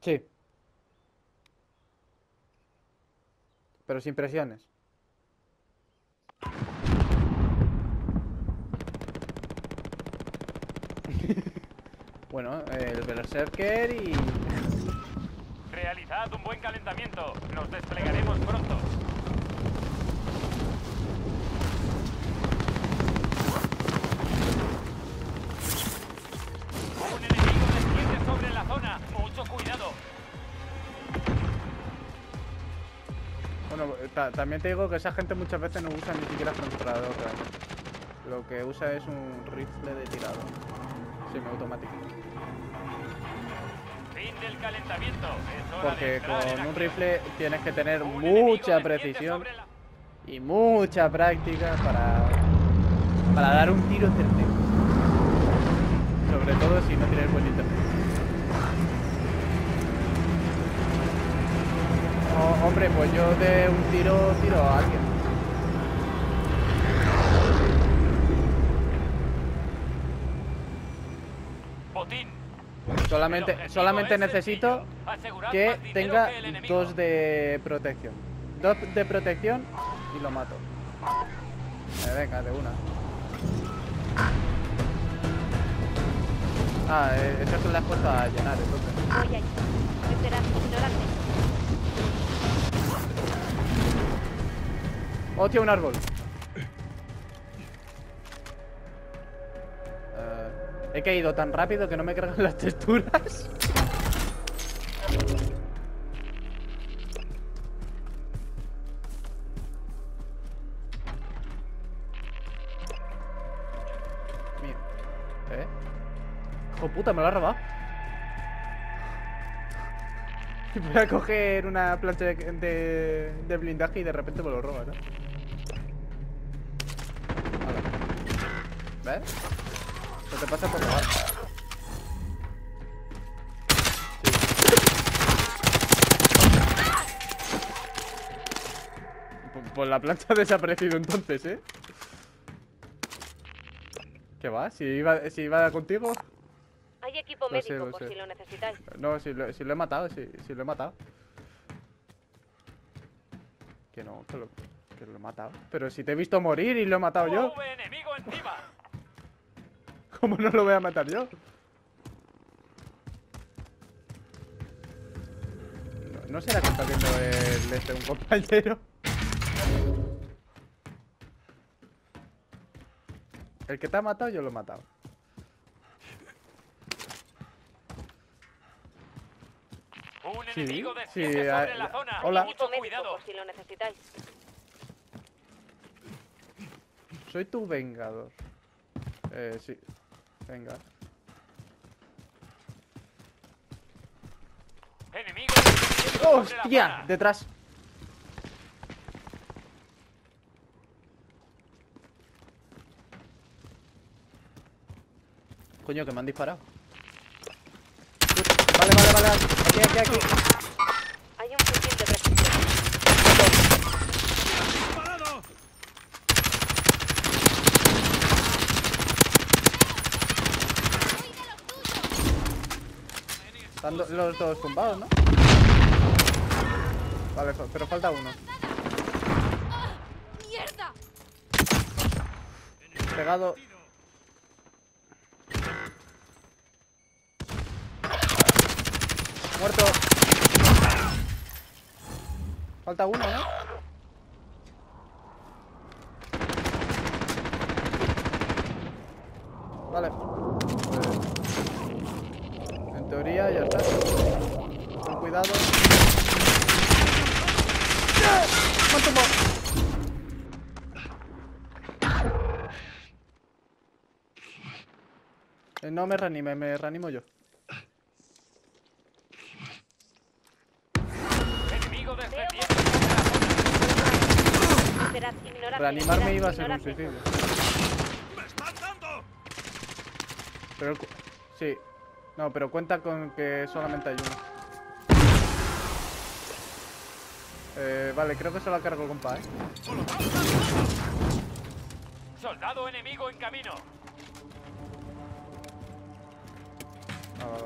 Sí. Pero sin presiones. bueno, el Berserker y... Realizad un buen calentamiento. Nos desplegaremos pronto. Un enemigo la zona. Mucho cuidado. Bueno, ta- también te digo que esa gente muchas veces no usa ni siquiera francotirador. Lo que usa es un rifle de tirado. Semiautomático. Fin del calentamiento. Porque con un rifle tienes que tener Un mucha precisión la- y mucha práctica para, para dar un tiro certero. Sobre todo si no tienes buen internet. Hombre, pues yo de un tiro tiro a alguien. Botín. Solamente, solamente necesito que tenga que dos de protección. Dos de protección y lo mato. Eh, venga, de una. Ah, eh, eso se le has puesto a llenar, entonces. Voy allí. Esperad, ignorante. ¡Hostia, un árbol! Eh, he caído tan rápido que no me cargan las texturas. Mira. ¿Eh? ¡Hijo puta, me lo ha robado! Voy a coger una plancha de, de, blindaje y de repente me lo roba, ¿no? ¿Ves? Eso te pasa por robar. Pues, pues la plancha ha desaparecido entonces, ¿eh? ¿Qué va? Si iba, si iba contigo. Hay equipo Lo sé, médico lo por sé. si lo necesitáis. No, si lo, si lo he matado, si, si lo he matado. Que no, que lo, que lo he matado. Pero si te he visto morir y lo he matado yo, ¡Oh, enemigo encima! ¿Cómo no lo voy a matar yo? No, ¿no será que está viendo el este un compañero? El que te ha matado, yo lo he matado. Un Sí, enemigo sí, desciende ah, sobre la zona. hola. Mucho cuidado. por si lo necesitáis. Soy tu vengador. Eh, sí. Venga. Enemigo ¡Hostia! Detrás. Coño, que me han disparado. Vale, vale, vale. Aquí, aquí, aquí. Hay un fusil de precisión. Están do- los dos tumbados, ¿no? Vale, pero falta uno. ¡Mierda! Pegado. Muerto. Falta uno, ¿no? Vale. Eh, teoría ya está. Con cuidado. Eh, No me reanime, me reanimo yo. Enemigo ignorante. Reanimarme iba a ser un suicidio. Pero cu- sí. No, pero cuenta con que solamente hay uno. Eh, vale, creo que se la cargo, compa, ¿eh? Soldado enemigo en camino. Ah,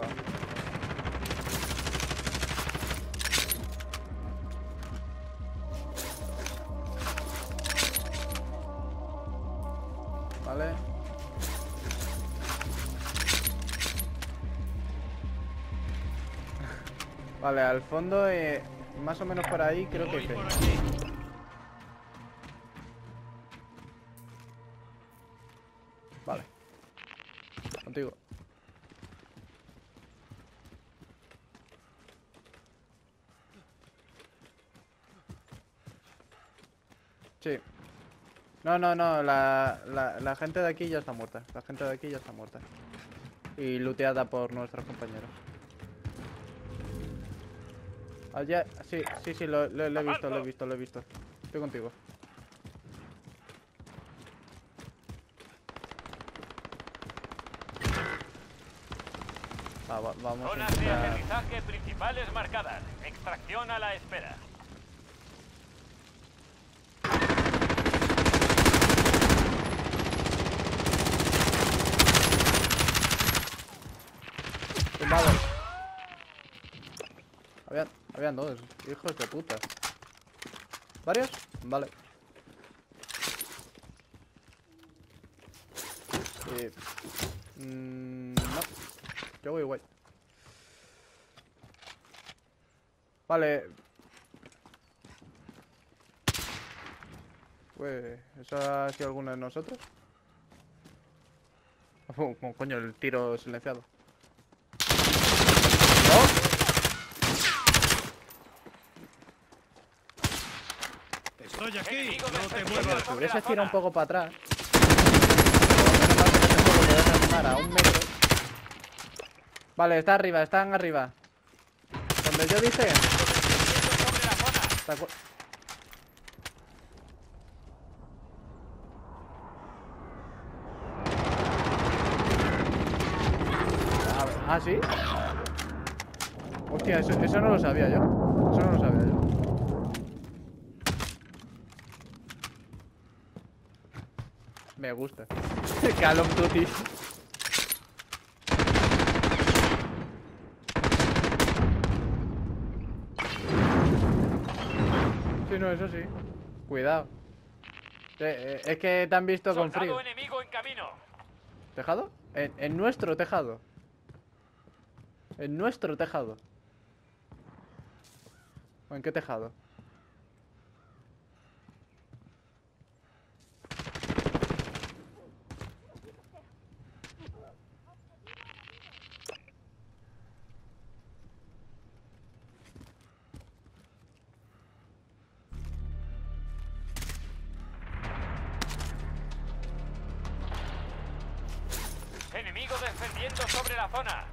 vale. Al fondo, eh, más o menos por ahí, creo que. Vale. Contigo. Sí. No, no, no, la, la, la gente de aquí ya está muerta. La gente de aquí ya está muerta. Y looteada por nuestros compañeros. Allá, sí, sí, sí, lo, lo- lo he visto, lo he visto, lo he visto. Estoy contigo. Ah, va- vamos a Zonas de intentar... aterrizaje principales marcadas. Extracción a la espera. Tumbado. Habían, habían dos, hijos de puta. ¿Varios? Vale. Eh, mm, no. Yo voy igual. Vale. Pues, ¿eso ha sido alguno de nosotros? Oh, co- coño, el tiro silenciado. Estoy aquí, no te muevas. Si hubiese tirado un poco para atrás. A un metro. Vale, está arriba, están arriba. Donde yo dije. Defendiendo sobre la zona. ¿te acu- A ver, ¿Ah, sí? Hostia, eso, eso no lo sabía yo. Eso no lo sabía yo. Me gusta. Call of Duty. Sí, no, eso sí. Cuidado. Eh, eh, es que te han visto con frío. Soldado enemigo en camino. ¿Tejado? En, en nuestro tejado. En nuestro tejado. ¿O en qué tejado? Enemigo defendiendo sobre la zona.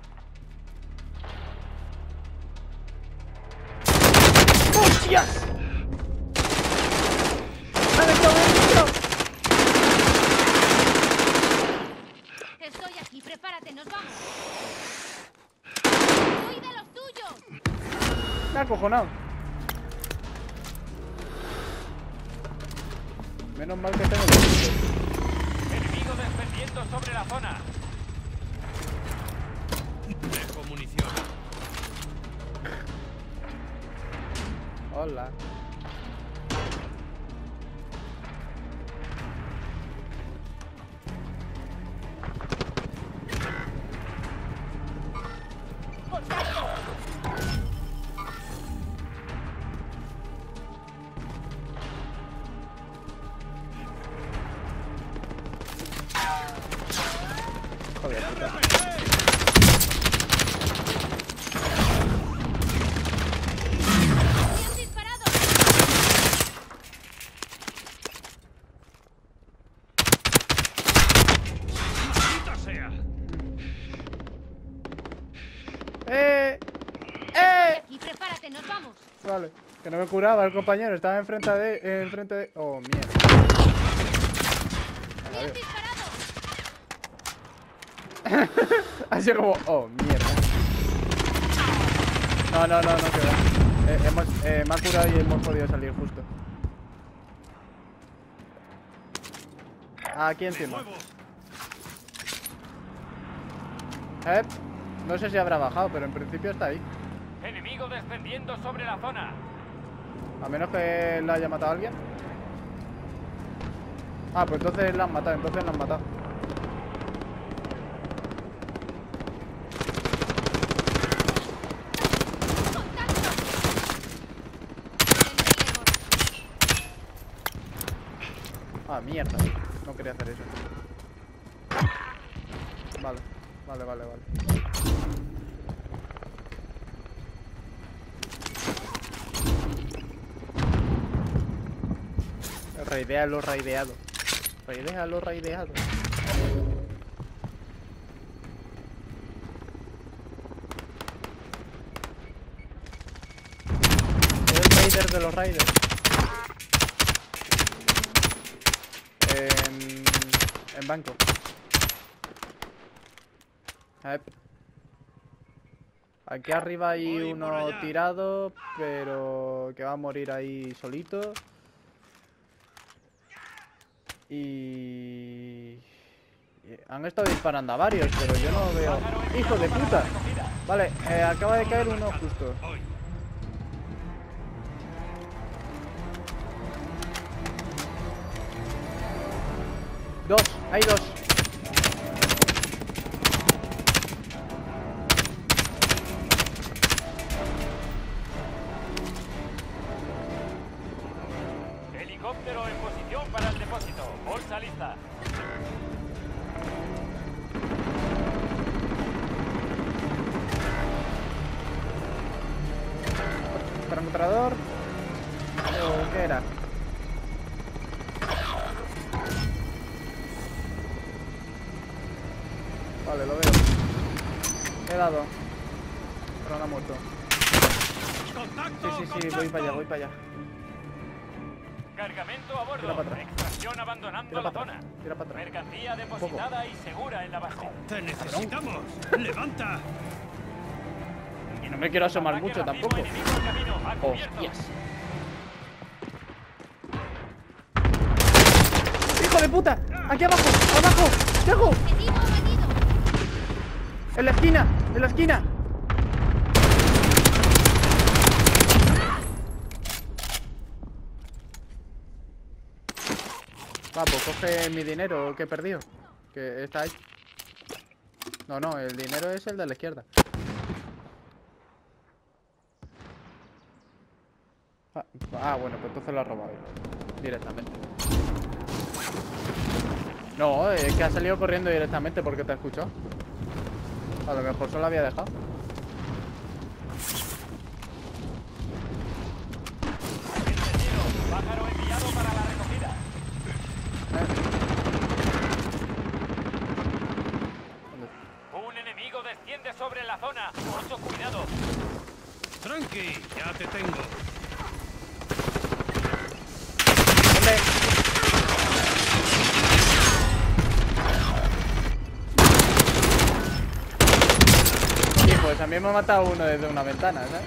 Estoy aquí, prepárate, nos vamos. ¡Soy de los tuyos! Me ha acojonado. Menos mal que tengo. Enemigo defendiendo sobre la zona. Dejo munición. Hola. Joder, puta. ¡Me han disparado! ¡Maldita sea! ¡Eh! ¡Eh! Aquí, prepárate, nos vamos. Vale. Que no me curaba el compañero, estaba enfrente de... enfrente de... Oh, mierda. ¡Me han disparado! Así como... Oh, mierda. No, no, no, no, que va. Eh, hemos, eh, me ha curado y hemos podido salir justo. Aquí ¡Me encima. Eh, no sé si habrá bajado, pero en principio está ahí. Enemigo descendiendo sobre la zona. A menos que la haya matado alguien. Ah, pues entonces la han matado, entonces la han matado. Ah, mierda. No quería hacer eso. Vale, vale, vale, vale. Raidealo, raideado. Raidealo, raideado. El raider de los raiders. En, en banco. Aquí arriba hay uno tirado, pero que va a morir ahí solito. Y... Han estado disparando a varios, pero yo no veo... ¡Hijo de puta! Vale, eh, acaba de caer uno justo. Dos, hay dos. ¿O qué era? Vale, lo veo. He dado. Pero no ha muerto. ¡Contacto! Sí, sí, sí, voy para allá, voy para allá. Cargamento a bordo. Tira para atrás. Extracción abandonando Tira la para zona. atrás. Tira para atrás. Mercancía depositada y segura en la base. ¡Te necesitamos! ¡Levanta! Me quiero asomar mucho tampoco. Hostias. ¡Hijo de puta! ¡Aquí abajo! ¡Abajo! Abatido. ¡En la esquina! ¡En la esquina! Va, pues coge mi dinero que he perdido. Que está ahí. No, no, el dinero es el de la izquierda. Ah, ah, bueno, pues entonces lo ha robado él, Directamente. No, es que ha salido corriendo directamente porque te ha escuchado. A lo mejor solo había dejado. Entendido. Pájaro enviado para la recogida. Un enemigo desciende sobre la zona. Mucho cuidado. Tranqui, ya te tengo. ¿Dónde? Mí me ha matado uno desde una ventana, ¿sabes?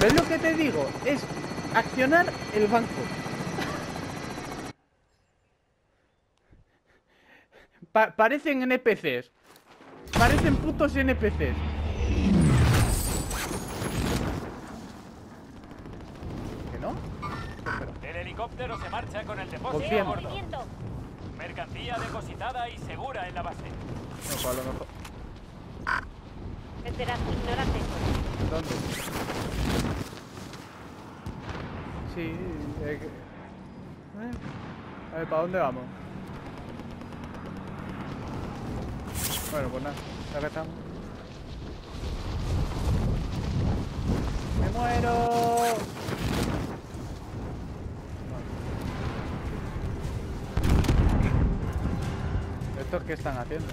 ¿Ves lo que te digo? Es accionar el banco. Pa- parecen NPCs. Parecen putos NPCs. ¿Que no? Espera. El helicóptero se marcha con el depósito a bordo. Mercancía depositada y segura en la base. No, a lo mejor. Esperad, ignorante. ¿Dónde? Sí, es que... Eh, A ver, ¿para dónde vamos? Bueno, pues nada, ya que estamos. ¡Me muero! ¿Estos qué están haciendo?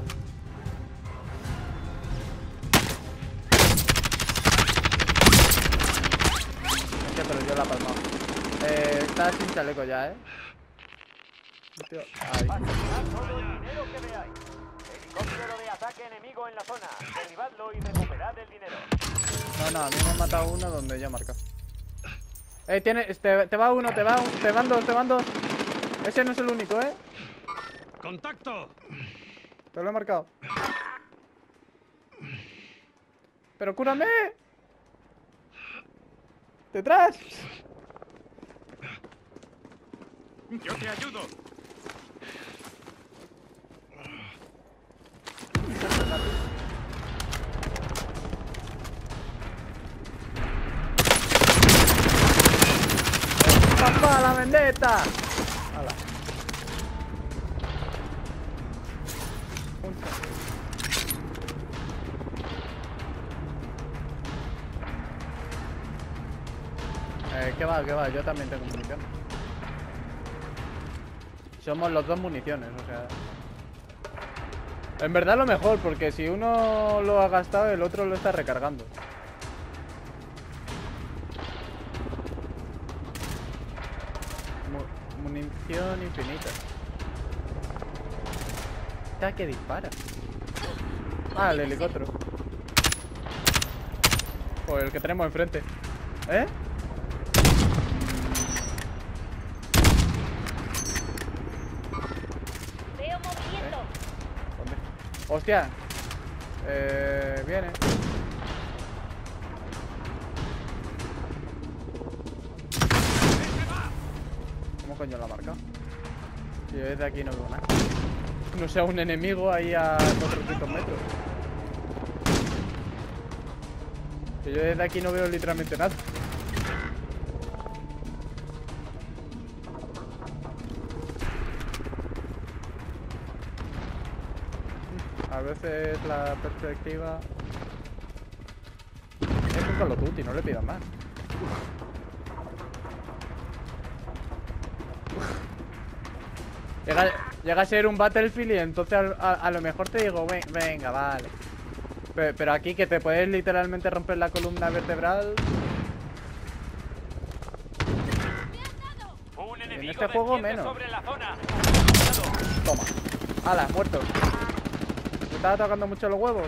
Hostia, pero yo la he palmado. Eh, está sin chaleco ya, ¿eh? Ahí. No, no, a mí me han matado uno donde ya marca. Eh, tiene, te, te va uno, te va te van dos, te van dos. Ese no es el único, ¿eh? ¡Contacto! Te lo he marcado. ¡Pero cúrame! ¡Detrás! ¡Yo te ayudo! ¡Papá, la vendetta! Va, qué va? Yo también tengo munición. Somos los dos municiones, o sea... En verdad lo mejor, porque si uno lo ha gastado, el otro lo está recargando. Mu- munición infinita. Está que dispara. Ah, el helicóptero. O el que tenemos enfrente. ¿Eh? ¡Hostia! Eh, viene. ¿Cómo coño lo ha marcado? Si yo desde aquí no veo nada. No sea un enemigo ahí a 400 metros. Que yo desde aquí no veo literalmente nada. Veces la perspectiva... Es un Call no le pidas más. Llega, llega a ser un Battlefield y entonces a, a- a lo mejor te digo, "Ven- venga, vale. Pe- Pero, aquí que te puedes literalmente romper la columna vertebral. Un enemigo este juego menos. sobre la zona. Toma. ¡Hala! Muerto. Me estaba tocando mucho los huevos.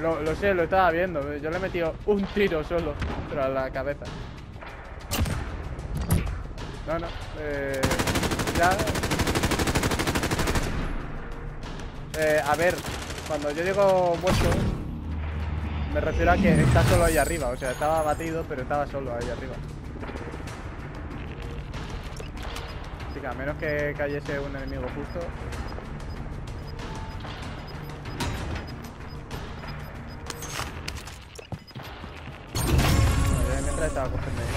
Lo, lo sé, lo estaba viendo. Yo le he metido un tiro solo, a la cabeza. No, no. Eh, ya. Eh, a ver, cuando yo digo muerto, me refiero a que está solo ahí arriba. O sea, estaba batido, pero estaba solo ahí arriba. Que a menos que cayese un enemigo justo. Mientras estaba cogiendo